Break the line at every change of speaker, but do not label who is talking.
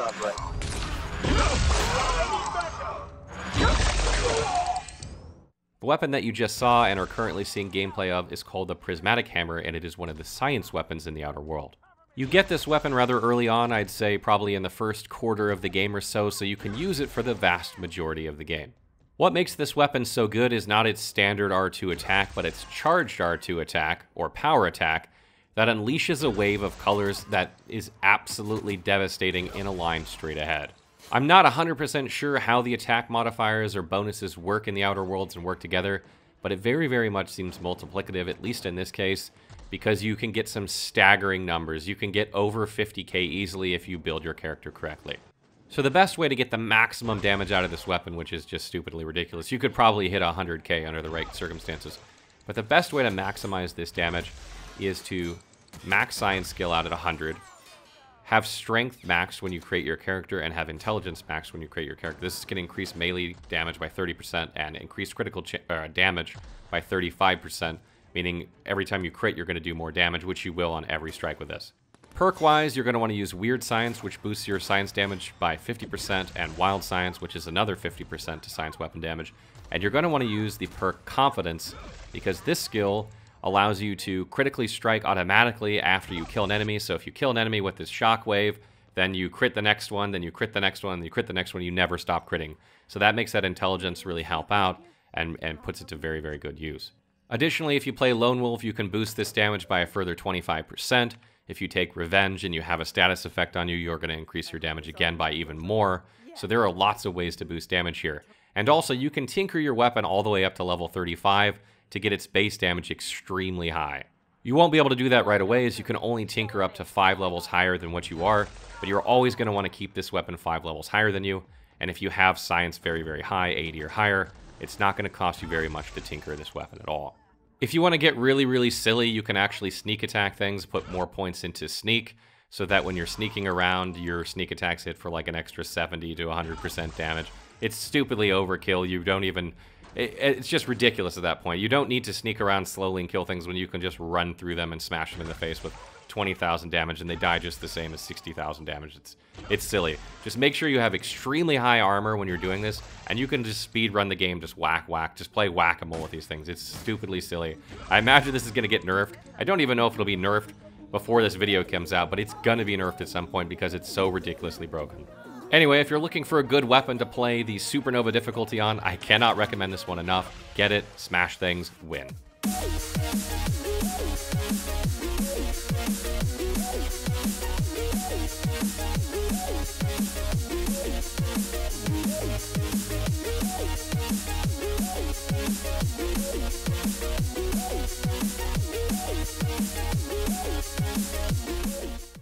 not right.
The weapon that you just saw and are currently seeing gameplay of is called the Prismatic Hammer, and it is one of the science weapons in the Outer World. You get this weapon rather early on, I'd say probably in the first quarter of the game or so, so you can use it for the vast majority of the game. What makes this weapon so good is not its standard R2 attack, but its charged R2 attack, or power attack, that unleashes a wave of colors that is absolutely devastating in a line straight ahead. I'm not 100% sure how the attack modifiers or bonuses work in the Outer Worlds and work together, but it very, very much seems multiplicative, at least in this case, because you can get some staggering numbers. You can get over 50k easily if you build your character correctly. So the best way to get the maximum damage out of this weapon, which is just stupidly ridiculous, you could probably hit 100k under the right circumstances, but the best way to maximize this damage is to max science skill out at 100, have strength maxed when you create your character, and have intelligence maxed when you create your character. This is going to increase melee damage by 30% and increase critical uh, damage by 35%, meaning every time you crit, you're going to do more damage, which you will on every strike with this. Perk-wise, you're going to want to use Weird Science, which boosts your science damage by 50%, and Wild Science, which is another 50% to science weapon damage. And you're going to want to use the perk Confidence, because this skill allows you to critically strike automatically after you kill an enemy. So if you kill an enemy with this shockwave, then you crit the next one, then you crit the next one, then you crit the next one, you never stop critting. So that makes that intelligence really help out and, and puts it to very, very good use. Additionally, if you play Lone Wolf, you can boost this damage by a further 25%. If you take Revenge and you have a status effect on you, you're going to increase your damage again by even more. So there are lots of ways to boost damage here. And also, you can tinker your weapon all the way up to level 35 to get its base damage extremely high. You won't be able to do that right away as you can only tinker up to 5 levels higher than what you are, but you're always going to want to keep this weapon 5 levels higher than you, and if you have science very, very high, 80 or higher, it's not going to cost you very much to tinker this weapon at all. If you want to get really, really silly, you can actually sneak attack things, put more points into sneak, so that when you're sneaking around, your sneak attacks hit for like an extra 70 to 100% damage. It's stupidly overkill. You don't even it, it's just ridiculous at that point. You don't need to sneak around slowly and kill things when you can just run through them and smash them in the face with 20,000 damage and they die just the same as 60,000 damage. It's it's silly. Just make sure you have extremely high armor when you're doing this and you can just speed run the game, just whack whack, just play whack-a-mole with these things. It's stupidly silly. I imagine this is going to get nerfed. I don't even know if it'll be nerfed before this video comes out, but it's going to be nerfed at some point because it's so ridiculously broken. Anyway, if you're looking for a good weapon to play the Supernova difficulty on, I cannot recommend this one enough. Get it, smash things, win.